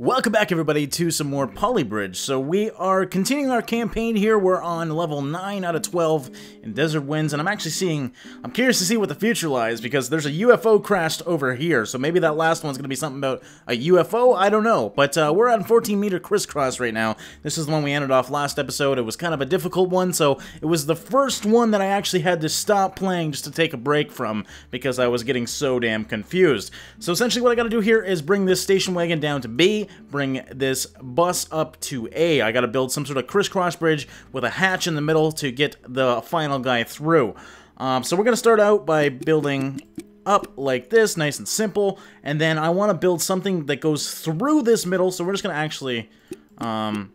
Welcome back everybody to some more Polybridge. So we are continuing our campaign here. We're on level 9 out of 12 in Desert Winds, and I'm actually seeing, I'm curious to see what the future lies, because there's a UFO crashed over here, so maybe that last one's going to be something about a UFO, I don't know. But uh, we're on 14 meter crisscross right now. This is the one we ended off last episode. It was kind of a difficult one, so it was the first one that I actually had to stop playing just to take a break from, because I was getting so damn confused. So essentially what I got to do here is bring this station wagon down to B, bring this bus up to A. I gotta build some sort of crisscross bridge with a hatch in the middle to get the final guy through. Um, so we're gonna start out by building up like this, nice and simple, and then I want to build something that goes through this middle, so we're just gonna actually, um,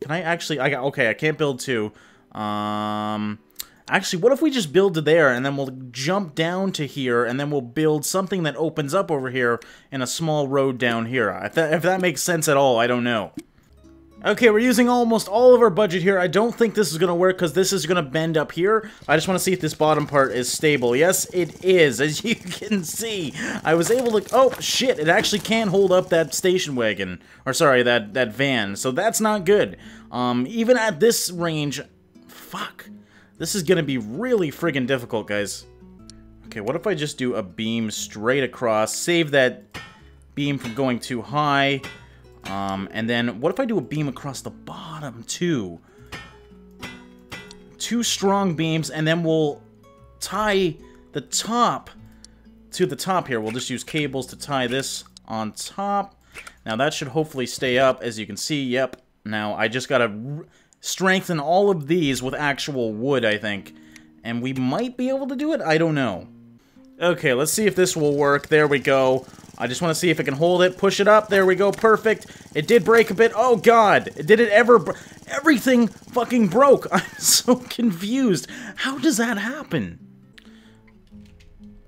can I actually, I got, okay, I can't build two, um, Actually, what if we just build to there, and then we'll jump down to here, and then we'll build something that opens up over here in a small road down here. If that, if that makes sense at all, I don't know. Okay, we're using almost all of our budget here. I don't think this is going to work because this is going to bend up here. I just want to see if this bottom part is stable. Yes, it is. As you can see, I was able to... Oh, shit. It actually can't hold up that station wagon. Or, sorry, that, that van. So that's not good. Um, even at this range... Fuck. This is gonna be really friggin' difficult, guys. Okay, what if I just do a beam straight across, save that beam from going too high, um, and then what if I do a beam across the bottom, too? Two strong beams, and then we'll tie the top to the top here. We'll just use cables to tie this on top. Now, that should hopefully stay up, as you can see. Yep. Now, I just gotta strengthen all of these with actual wood, I think. And we might be able to do it? I don't know. Okay, let's see if this will work. There we go. I just want to see if it can hold it. Push it up. There we go. Perfect. It did break a bit. Oh, God. Did it ever... Everything fucking broke. I'm so confused. How does that happen?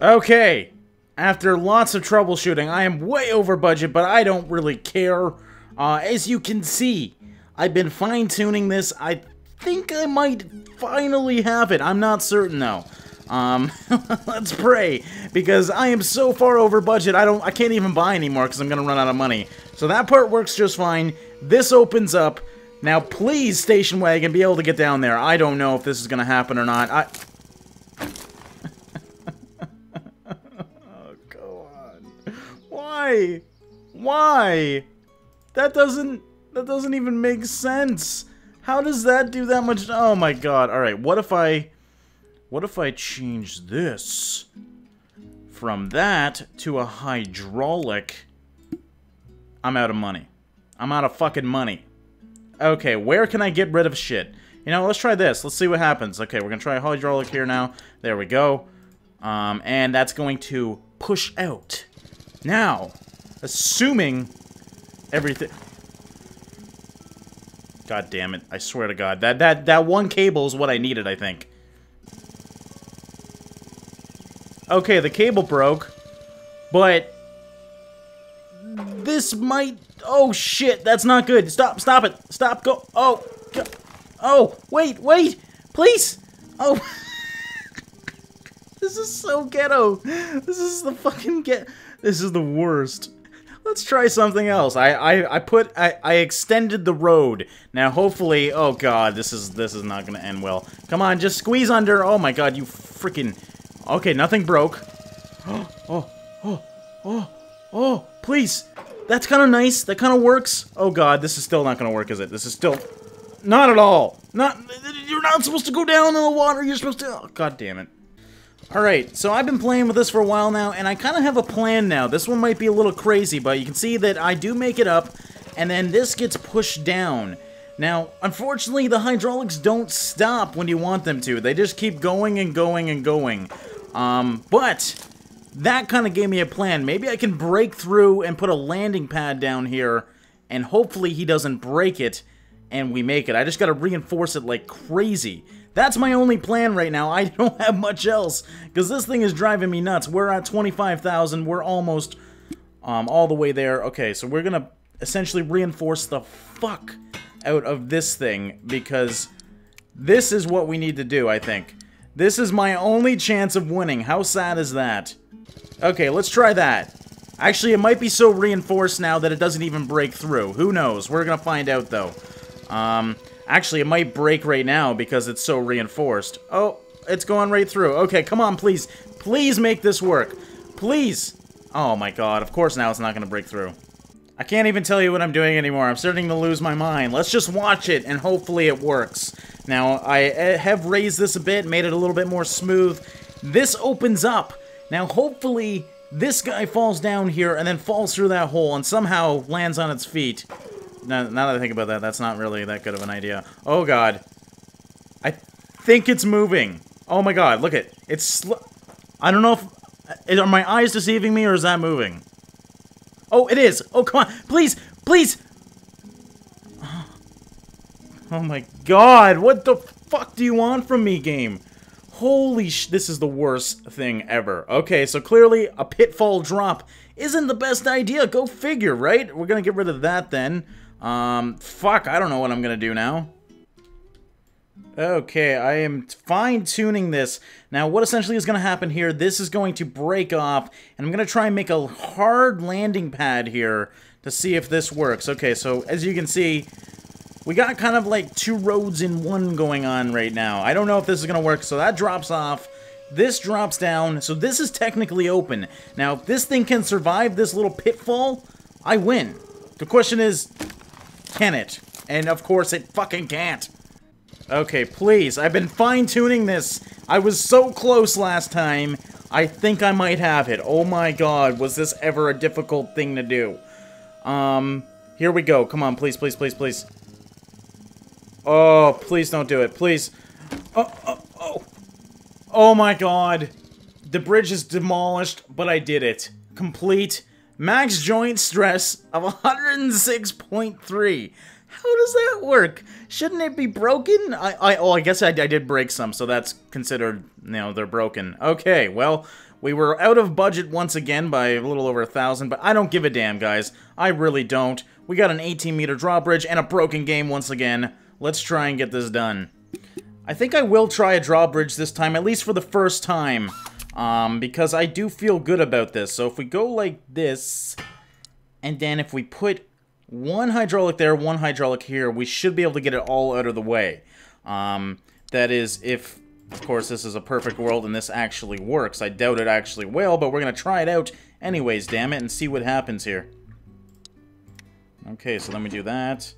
Okay. After lots of troubleshooting, I am way over budget, but I don't really care. Uh, as you can see, I've been fine-tuning this. I think I might finally have it. I'm not certain, though. Um, let's pray, because I am so far over budget, I don't, I can't even buy anymore because I'm gonna run out of money. So that part works just fine. This opens up. Now, please, station wagon, be able to get down there. I don't know if this is gonna happen or not. I... oh, go on. Why? Why? That doesn't... That doesn't even make sense. How does that do that much? Oh my god. Alright, what if I... What if I change this from that to a hydraulic? I'm out of money. I'm out of fucking money. Okay, where can I get rid of shit? You know, let's try this. Let's see what happens. Okay, we're gonna try a hydraulic here now. There we go. Um, and that's going to push out. Now, assuming everything... God damn it. I swear to God. That, that, that one cable is what I needed, I think. Okay, the cable broke. But... This might... Oh, shit. That's not good. Stop. Stop it. Stop. Go. Oh. Go. Oh. Wait. Wait. Please. Oh. this is so ghetto. This is the fucking get... This is the worst. Let's try something else. I I, I put I, I extended the road. Now hopefully oh god, this is this is not gonna end well. Come on, just squeeze under. Oh my god, you freaking Okay, nothing broke. Oh, oh, oh, oh, oh, please. That's kind of nice. That kind of works. Oh god, this is still not gonna work, is it? This is still not at all. Not you're not supposed to go down in the water. You're supposed to. Oh, god damn it. Alright, so I've been playing with this for a while now, and I kind of have a plan now. This one might be a little crazy, but you can see that I do make it up, and then this gets pushed down. Now, unfortunately, the hydraulics don't stop when you want them to. They just keep going and going and going. Um, but that kind of gave me a plan. Maybe I can break through and put a landing pad down here, and hopefully he doesn't break it, and we make it. I just gotta reinforce it like crazy. That's my only plan right now. I don't have much else because this thing is driving me nuts. We're at 25,000. We're almost um, all the way there. Okay, so we're going to essentially reinforce the fuck out of this thing because this is what we need to do, I think. This is my only chance of winning. How sad is that? Okay, let's try that. Actually, it might be so reinforced now that it doesn't even break through. Who knows? We're gonna find out, though. Um, actually, it might break right now because it's so reinforced. Oh, it's going right through. Okay, come on, please. Please make this work. Please. Oh my god, of course now it's not gonna break through. I can't even tell you what I'm doing anymore. I'm starting to lose my mind. Let's just watch it, and hopefully it works. Now, I eh, have raised this a bit, made it a little bit more smooth. This opens up. Now, hopefully, this guy falls down here and then falls through that hole and somehow lands on its feet. Now, now that I think about that, that's not really that good of an idea. Oh, God. I think it's moving. Oh, my God. Look at It's... I don't know if... Are my eyes deceiving me, or is that moving? Oh, it is! Oh, come on! Please! Please! Oh my god! What the fuck do you want from me, game? Holy sh- this is the worst thing ever. Okay, so clearly a pitfall drop isn't the best idea. Go figure, right? We're gonna get rid of that then. Um, fuck, I don't know what I'm gonna do now. Okay, I am fine-tuning this. Now, what essentially is going to happen here, this is going to break off, and I'm going to try and make a hard landing pad here to see if this works. Okay, so as you can see, we got kind of like two roads in one going on right now. I don't know if this is going to work, so that drops off. This drops down, so this is technically open. Now, if this thing can survive this little pitfall, I win. The question is, can it? And of course, it fucking can't. Okay, please. I've been fine-tuning this. I was so close last time. I think I might have it. Oh my god, was this ever a difficult thing to do? Um, here we go. Come on, please, please, please, please. Oh, please don't do it. Please. Oh, oh, oh. Oh my god. The bridge is demolished, but I did it. Complete. Max joint stress of 106.3. How does that work? Shouldn't it be broken? I, I, oh, I guess I, I did break some, so that's considered, you know, they're broken. Okay, well, we were out of budget once again by a little over a thousand, but I don't give a damn, guys. I really don't. We got an 18-meter drawbridge and a broken game once again. Let's try and get this done. I think I will try a drawbridge this time, at least for the first time, um, because I do feel good about this. So if we go like this, and then if we put one hydraulic there, one hydraulic here. We should be able to get it all out of the way. Um, that is, if, of course, this is a perfect world and this actually works. I doubt it actually will, but we're going to try it out anyways, damn it, and see what happens here. Okay, so let me do that.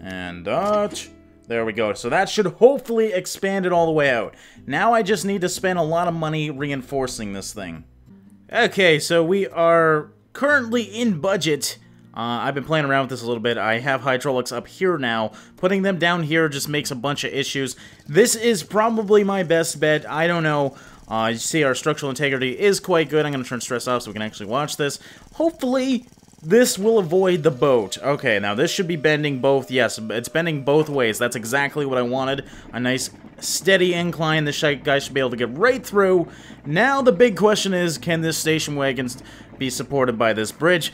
And dodge. There we go. So that should hopefully expand it all the way out. Now I just need to spend a lot of money reinforcing this thing. Okay, so we are currently in budget uh, I've been playing around with this a little bit. I have hydraulics up here now. Putting them down here just makes a bunch of issues. This is probably my best bet. I don't know. Uh, you see our structural integrity is quite good. I'm going to turn stress off so we can actually watch this. Hopefully, this will avoid the boat. Okay, now this should be bending both. Yes, it's bending both ways. That's exactly what I wanted. A nice steady incline. This guy should be able to get right through. Now the big question is, can this station wagon be supported by this bridge?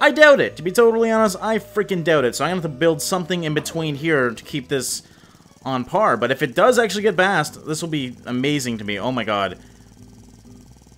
I doubt it. To be totally honest, I freaking doubt it. So I'm going to have to build something in between here to keep this on par. But if it does actually get past, this will be amazing to me. Oh my god.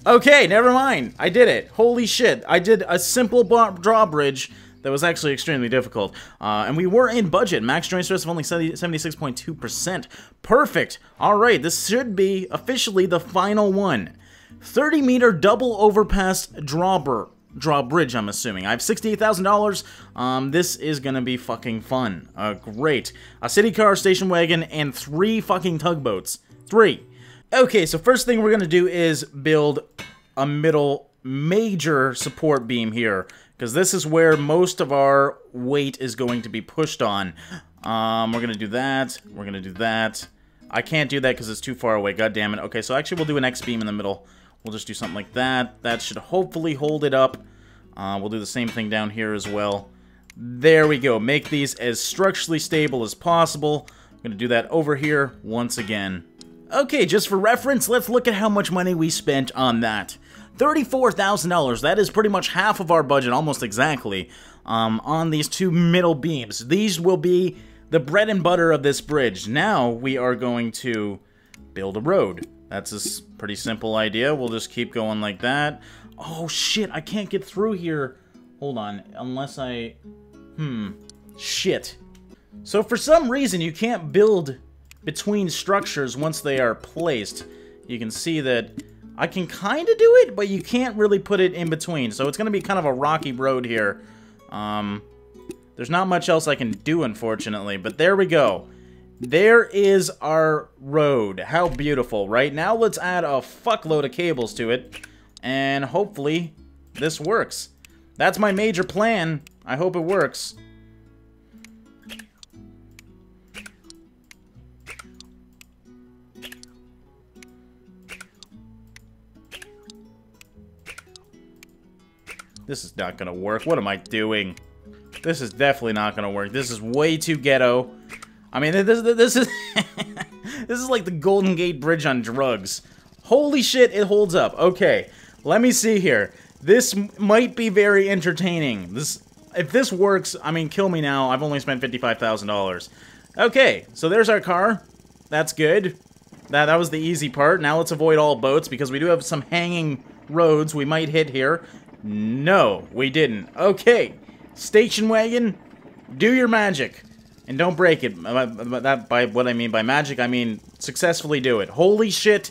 Okay, never mind. I did it. Holy shit. I did a simple drawbridge that was actually extremely difficult. Uh, and we were in budget. Max joint stress of only 76.2%. Perfect. All right, this should be officially the final one. 30 meter double overpass drawbridge drawbridge, I'm assuming. I have $68,000. Um, this is gonna be fucking fun. Uh, great. A city car, station wagon, and three fucking tugboats. Three. Okay, so first thing we're gonna do is build a middle major support beam here. Because this is where most of our weight is going to be pushed on. Um, we're gonna do that. We're gonna do that. I can't do that because it's too far away. God damn it. Okay, so actually we'll do an X-beam in the middle. We'll just do something like that. That should hopefully hold it up. Uh, we'll do the same thing down here as well. There we go. Make these as structurally stable as possible. I'm going to do that over here once again. Okay, just for reference, let's look at how much money we spent on that. $34,000. That is pretty much half of our budget, almost exactly, um, on these two middle beams. These will be the bread and butter of this bridge. Now we are going to build a road. That's a pretty simple idea. We'll just keep going like that. Oh, shit, I can't get through here. Hold on, unless I... Hmm. Shit. So for some reason, you can't build between structures once they are placed. You can see that I can kind of do it, but you can't really put it in between. So it's going to be kind of a rocky road here. Um, there's not much else I can do, unfortunately. But there we go. There is our road. How beautiful, right? Now let's add a fuckload of cables to it. And hopefully this works. That's my major plan. I hope it works. This is not gonna work. What am I doing? This is definitely not gonna work. This is way too ghetto. I mean, this, this is... this is like the Golden Gate Bridge on drugs. Holy shit, it holds up. Okay, let me see here. This might be very entertaining. This, If this works, I mean, kill me now. I've only spent $55,000. Okay, so there's our car. That's good. That, that was the easy part. Now let's avoid all boats because we do have some hanging roads we might hit here. No, we didn't. Okay, station wagon, do your magic. And don't break it. Uh, uh, uh, that, by what I mean by magic, I mean successfully do it. Holy shit,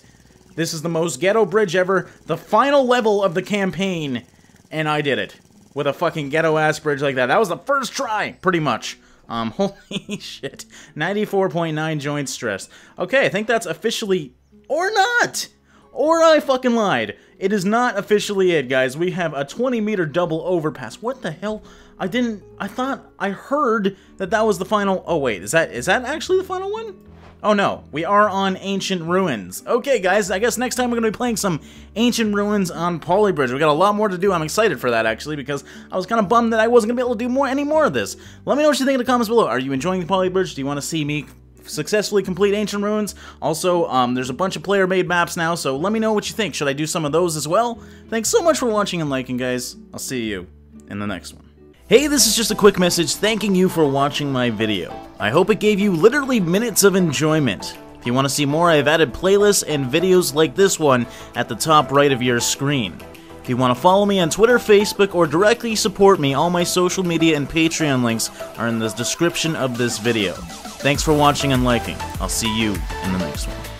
this is the most ghetto bridge ever. The final level of the campaign, and I did it. With a fucking ghetto-ass bridge like that. That was the first try, pretty much. Um, holy shit. 94.9 joint stress. Okay, I think that's officially... Or not! Or I fucking lied. It is not officially it, guys. We have a 20 meter double overpass. What the hell? I didn't... I thought... I heard that that was the final... Oh, wait. Is that is that actually the final one? Oh, no. We are on Ancient Ruins. Okay, guys. I guess next time we're going to be playing some Ancient Ruins on Polybridge. we got a lot more to do. I'm excited for that, actually, because I was kind of bummed that I wasn't going to be able to do more any more of this. Let me know what you think in the comments below. Are you enjoying the Polybridge? Do you want to see me successfully complete Ancient Ruins. Also, um, there's a bunch of player-made maps now, so let me know what you think. Should I do some of those as well? Thanks so much for watching and liking, guys. I'll see you in the next one. Hey, this is just a quick message thanking you for watching my video. I hope it gave you literally minutes of enjoyment. If you want to see more, I've added playlists and videos like this one at the top right of your screen. If you want to follow me on Twitter, Facebook, or directly support me, all my social media and Patreon links are in the description of this video. Thanks for watching and liking. I'll see you in the next one.